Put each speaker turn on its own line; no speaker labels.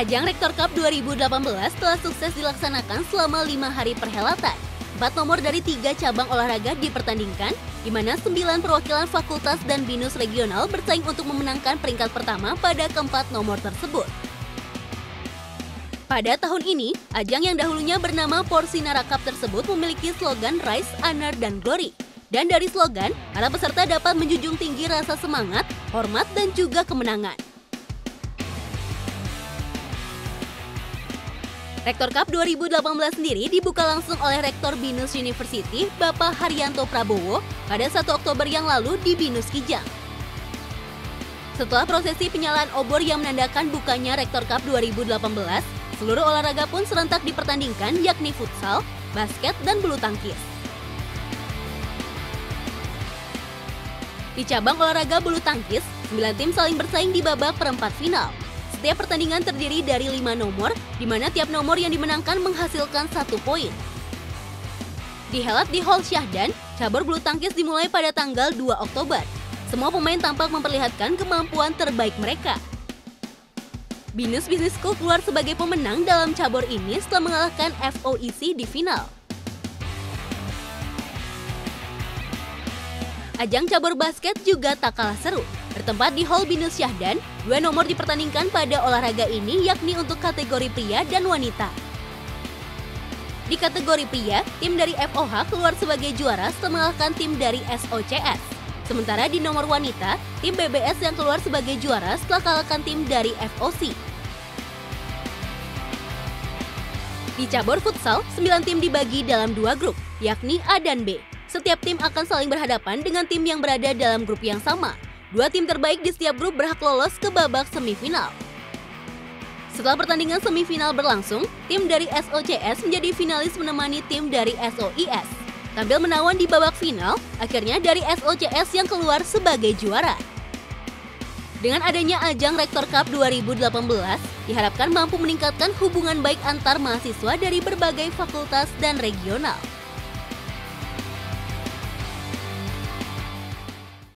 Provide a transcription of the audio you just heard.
Ajang Rektor Cup 2018 telah sukses dilaksanakan selama lima hari perhelatan. Empat nomor dari tiga cabang olahraga dipertandingkan, di mana sembilan perwakilan fakultas dan binus regional bersaing untuk memenangkan peringkat pertama pada keempat nomor tersebut. Pada tahun ini, ajang yang dahulunya bernama Porsinara Cup tersebut memiliki slogan Rise, Honor, dan Glory. Dan dari slogan, para peserta dapat menjunjung tinggi rasa semangat, hormat, dan juga kemenangan. Rektor Cup 2018 sendiri dibuka langsung oleh Rektor Binus University, Bapak Haryanto Prabowo, pada 1 Oktober yang lalu di Binus Kijang. Setelah prosesi penyalaan obor yang menandakan bukanya Rektor Cup 2018, seluruh olahraga pun serentak dipertandingkan yakni futsal, basket, dan bulu tangkis. Di cabang olahraga bulu tangkis, 9 tim saling bersaing di babak perempat final. Setiap pertandingan terdiri dari lima nomor, di mana tiap nomor yang dimenangkan menghasilkan satu poin. Dihelat di Hall Syahdan, cabur bulu tangkis dimulai pada tanggal 2 Oktober. Semua pemain tampak memperlihatkan kemampuan terbaik mereka. Binus Business School keluar sebagai pemenang dalam cabur ini setelah mengalahkan FOEC di final. Ajang cabur basket juga tak kalah seru. Bertempat di Hall Binus Syahdan, dua nomor dipertandingkan pada olahraga ini yakni untuk kategori pria dan wanita. Di kategori pria, tim dari FOH keluar sebagai juara setelah mengalahkan tim dari SOCS. Sementara di nomor wanita, tim BBS yang keluar sebagai juara setelah kalahkan tim dari FOC. Di cabur futsal, 9 tim dibagi dalam dua grup, yakni A dan B. Setiap tim akan saling berhadapan dengan tim yang berada dalam grup yang sama. Dua tim terbaik di setiap grup berhak lolos ke babak semifinal. Setelah pertandingan semifinal berlangsung, tim dari SOCS menjadi finalis menemani tim dari SOIS. Tampil menawan di babak final, akhirnya dari SOCS yang keluar sebagai juara. Dengan adanya ajang Rektor Cup 2018, diharapkan mampu meningkatkan hubungan baik antar mahasiswa dari berbagai fakultas dan regional.